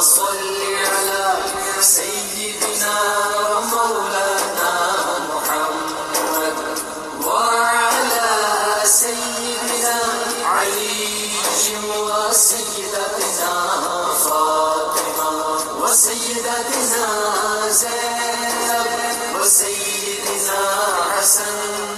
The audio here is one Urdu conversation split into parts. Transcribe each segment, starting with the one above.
صل على سيدنا ومولانا محمد وعلى سيدنا علي وسيدتنا فاطمة وسيدتنا زينب وسيدنا حسن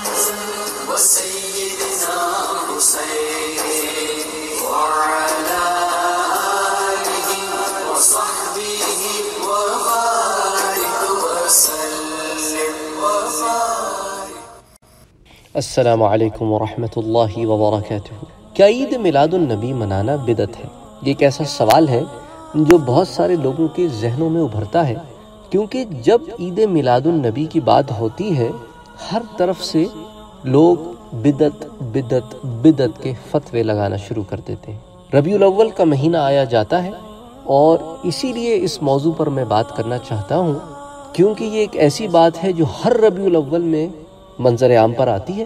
السلام علیکم ورحمۃ اللہ وبرکاتہ۔ کیا عید میلاد النبی منانا بدت ہے؟ یہ ایک ایسا سوال ہے جو بہت سارے لوگوں کے ذہنوں میں ابھرتا ہے، کیونکہ جب عید میلاد النبی کی بات ہوتی ہے، ہر طرف سے لوگ بدت بدت بدت کے فتوے لگانا شروع کر دیتے ہیں۔ ربیع الاول کا مہینہ آیا جاتا ہے اور اسی لیے اس موضوع پر میں بات کرنا چاہتا ہوں، کیونکہ یہ ایک ایسی بات ہے جو ہر ربیع الاول میں منظر عام پر آتی ہے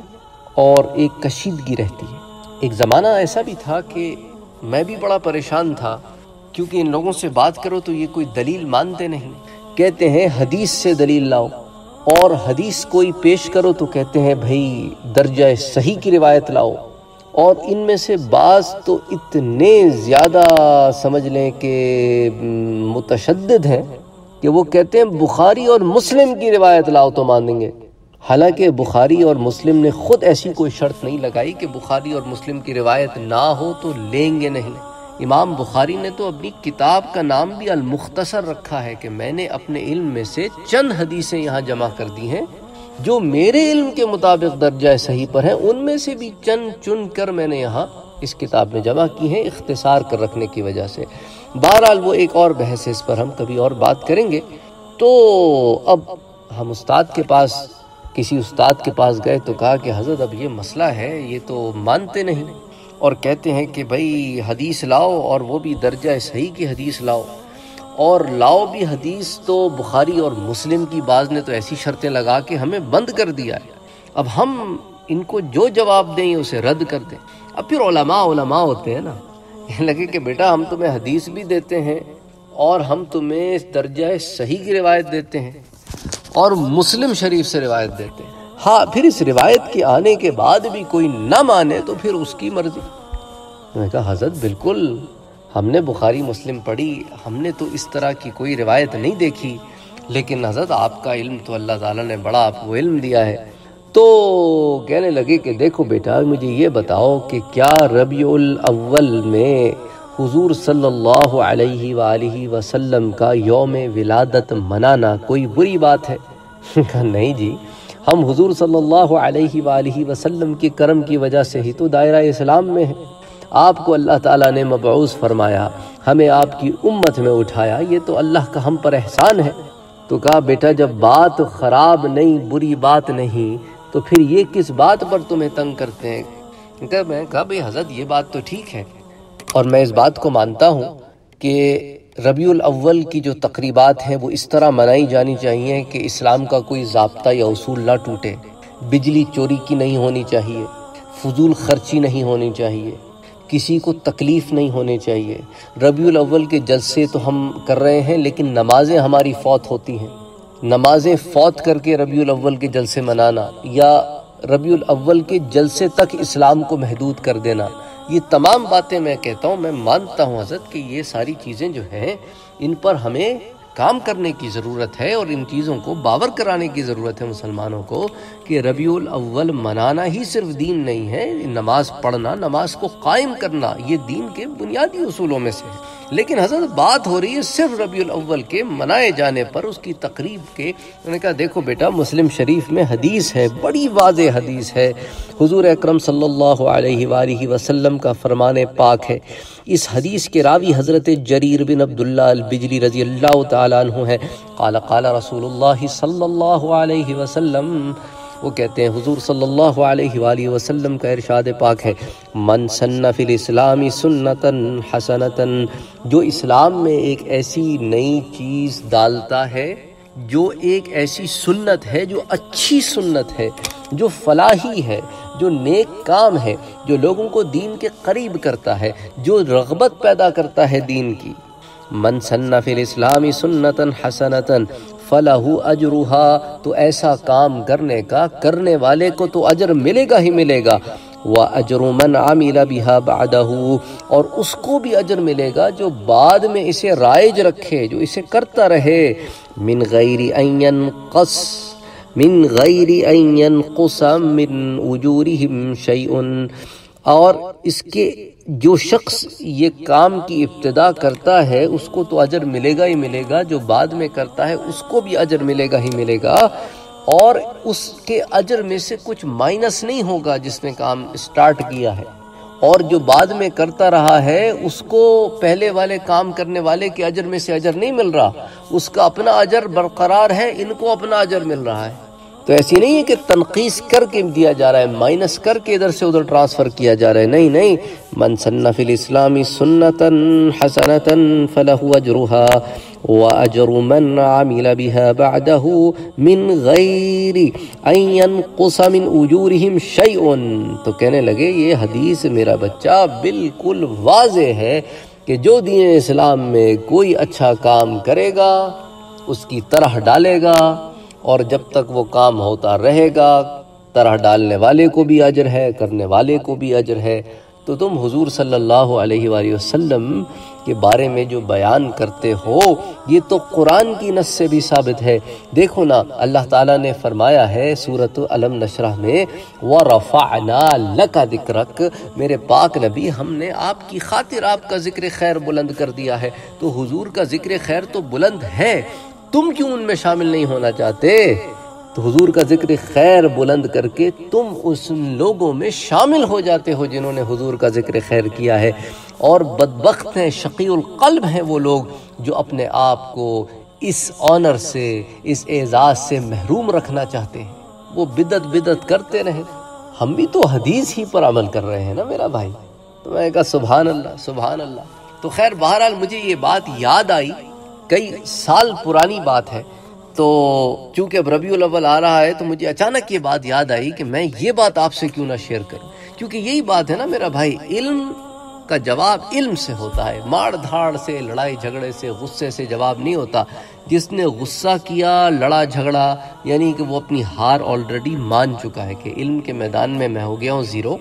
اور ایک کشیدگی رہتی ہے۔ ایک زمانہ ایسا بھی تھا کہ میں بھی بڑا پریشان تھا، کیونکہ ان لوگوں سے بات کرو تو یہ کوئی دلیل مانتے نہیں۔ کہتے ہیں، حدیث سے دلیل لاؤ۔ اور حدیث کوئی پیش کرو تو کہتے ہیں بھائی درجہ صحیح کی روایت لاؤ۔ اور ان میں سے بعض تو اتنے زیادہ سمجھ لیں کہ متشدد ہیں کہ وہ کہتے ہیں، بخاری اور مسلم کی روایت لاؤ تو مانیں گے۔ حالانکہ بخاری اور مسلم نے خود ایسی کوئی شرط نہیں لگائی کہ بخاری اور مسلم کی روایت نہ ہو تو لیں گے نہیں۔ امام بخاری نے تو اپنی کتاب کا نام بھی المختصر رکھا ہے کہ میں نے اپنے علم میں سے چند حدیثیں یہاں جمع کر دی ہیں۔ جو میرے علم کے مطابق درجہ صحیح پر ہیں، ان میں سے بھی چند چن کر میں نے یہاں اس کتاب میں جمع کی ہیں اختصار کر رکھنے کی وجہ سے۔ بہرحال وہ ایک اور بحث ہے، اس پر ہم کبھی اور بات کریں گے۔ تو اب ہم استاد کے پاس کسی استاد کے پاس گئے تو کہا کہ حضرت اب یہ مسئلہ ہے، یہ تو مانتے نہیں۔ اور کہتے ہیں کہ بھائی حدیث لاؤ اور وہ بھی درجہ صحیح کی حدیث لاؤ۔ اور لاؤ بھی حدیث تو بخاری اور مسلم کی بعض نے تو ایسی شرطیں لگا کے ہمیں بند کر دیا ہے۔ اب ہم ان کو جو جواب دیں اسے رد کر دیں۔ اب پھر علماء علماء ہوتے ہیں نا۔ یہ لگے کہ بیٹا ہم تمہیں حدیث بھی دیتے ہیں اور ہم تمہیں درجہ صحیح کی روایت دیتے ہیں۔ اور مسلم شریف سے روایت دیتے ہیں۔ ہاں پھر اس روایت کے آنے کے بعد بھی کوئی نہ مانے تو پھر اس کی مرضی۔ میں کہا، حضرت، بالکل۔ ہم نے بخاری مسلم پڑھی، ہم نے تو اس طرح کی کوئی روایت نہیں دیکھی۔ لیکن حضرت، آپ کا علم تو اللہ تعالیٰ نے بڑا آپ کو علم دیا ہے۔ تو کہنے لگے کہ دیکھو بیٹا، مجھے یہ بتاؤ کہ کیا ربیع الاول میں حضور صلی اللہ علیہ وآلہ وسلم کا یوم ولادت منانا کوئی بری بات ہے؟ کہا، نہیں جی۔ ہم حضور صلی اللہ علیہ وآلہ وسلم کے کرم کی وجہ سے ہی تو دائرہ اسلام میں ہیں۔ آپ کو اللہ تعالیٰ نے مبعوث فرمایا، ہمیں آپ کی امت میں اٹھایا، یہ تو اللہ کا ہم پر احسان ہے۔ تو کہا، بیٹا، جب بات خراب نہیں، بری بات نہیں، تو پھر یہ کس بات پر تمہیں تنگ کرتے ہیں؟ کہ میں کہا بھئی حضرت، یہ بات تو ٹھیک ہے۔ اور میں اس بات کو مانتا ہوں کہ ربیع الاول کی جو تقریبات ہیں وہ اس طرح منائی جانی چاہیے کہ اسلام کا کوئی ضابطہ یا اصول نہ ٹوٹے۔ بجلی چوری کی نہیں ہونی چاہیے، فضول خرچی نہیں ہونی چاہیے، کسی کو تکلیف نہیں ہونی چاہیے۔ ربیع الاول کے جلسے تو ہم کر رہے ہیں، لیکن نمازیں ہماری فوت ہوتی ہیں۔ نمازیں فوت کر کے ربیع الاول کے جلسے منانا یا ربیع الاول کے جلسے تک اسلام کو محدود کر دینا۔ یہ تمام باتیں میں کہتا ہوں، میں مانتا ہوں حضرت کہ یہ ساری چیزیں جو ہیں، ان پر ہمیں کام کرنے کی ضرورت ہے اور ان چیزوں کو باور کرانے کی ضرورت ہے مسلمانوں کو کہ ربیع الاول منانا ہی صرف دین نہیں ہے، نماز پڑھنا، نماز کو قائم کرنا، یہ دین کے بنیادی اصولوں میں سے ہے۔ لیکن حضرت بات ہو رہی ہے صرف ربیع الاول کے منائے جانے پر، اس کی تقریب کے میں نے کہا، دیکھو بیٹا، مسلم شریف میں حدیث ہے، بڑی واضح حدیث ہے۔ حضور اکرم صلی اللہ علیہ وآلہ وسلم کا فرمان پاک ہے۔ اس حدیث کے راوی حضرت جریر بن عبداللہ البجلی رضی اللہ تعالیٰ عنہ ہے۔ قال قال رسول اللہ صلی اللہ علیہ وسلم۔ وہ کہتے ہیں، حضور صلی اللہ علیہ وآلہ وسلم کا ارشاد پاک ہے۔ من سن فی الاسلام سنتا حسنتا جو اسلام میں ایک ایسی نئی چیز ڈالتا ہے، جو ایک ایسی سنت ہے، جو اچھی سنت ہے، جو فلاحی ہے، جو نیک کام ہے، جو لوگوں کو دین کے قریب کرتا ہے، جو رغبت پیدا کرتا ہے دین کی۔ من سن فی الاسلام سنتا حسنتا فلہ اجرہا، تو ایسا کام کرنے کا، کرنے والے کو تو اجر ملے گا ہی ملے گا۔ وَأَجْرُ مَنْ عَمِلَ بِهَا بَعْدَهُ، اور اس کو بھی اجر ملے گا جو بعد میں اسے رائج رکھے، جو اسے کرتا رہے۔ من غیر ان ينقص، من غیر ان ينقص من وجورهم شیء اور اس کے جو شخص یہ کام کی ابتدا کرتا ہے، اس کو تو اجر ملے گا ہی ملے گا، جو بعد میں کرتا ہے، اس کو بھی اجر ملے گا ہی ملے گا۔ اور اس کے اجر میں سے کچھ مائنس نہیں ہوگا جس نے کام سٹارٹ کیا ہے۔ اور جو بعد میں کرتا رہا ہے، اس کو پہلے والے کام کرنے والے کے اجر میں سے اجر نہیں مل رہا۔ اس کا اپنا اجر برقرار ہے، ان کو اپنا اجر مل رہا ہے۔ تو ایسی نہیں ہے کہ تنقیص کر کے دیا جا رہا ہے، مائنس کر کے ادھر سے ادھر ٹرانسفر کیا جا رہا ہے۔ نہیں نہیں۔ من سن فی الاسلام سنتا حسنتا فلہ اجرها واجر من عمل بها بعده من غیر ان ينقص من اجورهم شیء تو کہنے لگے، یہ حدیث میرا بچہ بالکل واضح ہے کہ جو دین اسلام میں کوئی اچھا کام کرے گا، اس کی طرح ڈالے گا۔ اور جب تک وہ کام ہوتا رہے گا، طرح ڈالنے والے کو بھی اجر ہے، کرنے والے کو بھی اجر ہے۔ تو تم حضور صلی اللہ علیہ وآلہ وسلم کے بارے میں جو بیان کرتے ہو، یہ تو قرآن کی نص سے بھی ثابت ہے۔ دیکھو نا، اللہ تعالیٰ نے فرمایا ہے سورت علم نشرہ میں، وَرَفَعْنَا لَكَ ذِكْرَكَ میرے پاک نبی، ہم نے آپ کی خاطر آپ کا ذکر خیر بلند کر دیا ہے۔ تو حضور کا ذکر خیر تو بلند ہے۔ تم کیوں ان میں شامل نہیں ہونا چاہتے؟ تو حضور کا ذکر خیر بلند کر کے تم اس لوگوں میں شامل ہو جاتے ہو جنہوں نے حضور کا ذکر خیر کیا ہے۔ اور بدبخت ہیں، شقی القلب ہیں وہ لوگ جو اپنے آپ کو اس آنر سے، اس اعزاز سے محروم رکھنا چاہتے ہیں۔ وہ بدت بدت کرتے رہے۔ ہم بھی تو حدیث ہی پر عمل کر رہے ہیں نا میرا بھائی؟ تو میں کہا، سبحان اللہ سبحان اللہ۔ تو خیر، بہرحال مجھے یہ بات یاد آئی۔ کئی سال پرانی بات ہے۔ تو چونکہ اب ربیع الاول آ رہا ہے، تو مجھے اچانک یہ بات یاد آئی کہ میں یہ بات آپ سے کیوں نہ شیئر کروں۔ کیونکہ یہی بات ہے نا میرا بھائی، علم کا جواب علم سے ہوتا ہے۔ ماڑ دھاڑ سے، لڑائی جھگڑے سے، غصے سے جواب نہیں ہوتا۔ جس نے غصہ کیا، لڑا جھگڑا یعنی کہ وہ اپنی ہار آلریڈی مان چکا ہے کہ علم کے میدان میں میں ہو گیا ہوں زیرو۔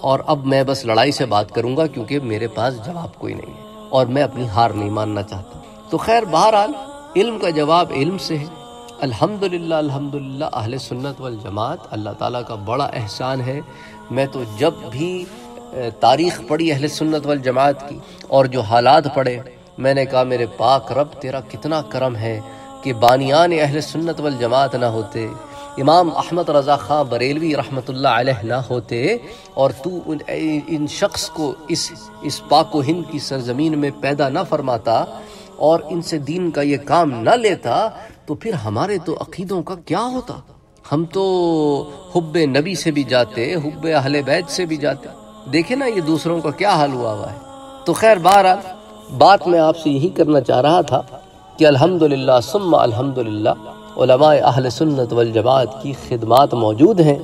اور اب میں بس لڑائی سے بات کروں گا کیونکہ میرے پاس جواب کوئی نہیں ہے۔ اور میں اپنی ہار نہیں ماننا چاہتا۔ تو خیر بہرحال علم کا جواب علم سے ہے۔ الحمدللہ الحمدللہ، اہل سنت والجماعت، اللہ تعالیٰ کا بڑا احسان ہے۔ میں تو جب بھی تاریخ پڑھی اہل سنت والجماعت کی اور جو حالات پڑھے، میں نے کہا، میرے پاک رب، تیرا کتنا کرم ہے کہ بانیان اہل سنت والجماعت نہ ہوتے، امام احمد رضا خان بریلوی رحمۃ اللہ علیہ نہ ہوتے اور تو ان شخص کو اس اس پاک و ہند کی سرزمین میں پیدا نہ فرماتا۔ اور ان سے دین کا یہ کام نہ لیتا تو پھر ہمارے تو عقیدوں کا کیا ہوتا؟ ہم تو حب نبی سے بھی جاتے، حب اہل بیت سے بھی جاتے۔ دیکھیں نا یہ دوسروں کا کیا حال ہوا ہوا ہے۔ تو خیر بہرحال، بات میں آپ سے یہی کرنا چاہ رہا تھا کہ الحمدللہ ثم الحمدللہ علماء اہل سنت والجماعت کی خدمات موجود ہیں۔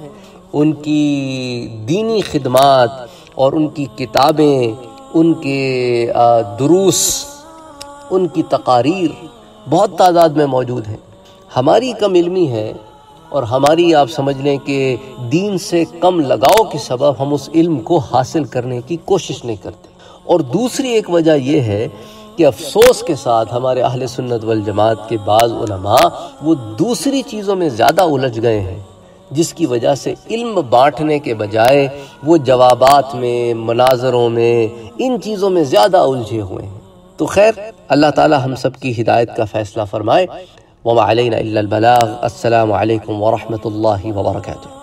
ان کی دینی خدمات اور ان کی کتابیں، ان کے دروس ان کی تقاریر بہت تعداد میں موجود ہیں۔ ہماری کم علمی ہے اور ہماری آپ سمجھ لیں کہ دین سے کم لگاؤ کے سبب ہم اس علم کو حاصل کرنے کی کوشش نہیں کرتے۔ اور دوسری ایک وجہ یہ ہے کہ افسوس کے ساتھ ہمارے اہل سنت والجماعت کے بعض علماء وہ دوسری چیزوں میں زیادہ الجھ گئے ہیں، جس کی وجہ سے علم بانٹنے کے بجائے وہ جوابات میں، مناظروں میں، ان چیزوں میں زیادہ الجھے ہوئے ہیں۔ تو خیر اللہ تعالی ہم سب کی ہدایت کا فیصلہ فرمائے۔ وما علینا الا البلاغ۔ السلام علیکم ورحمۃ اللہ وبرکاتہ۔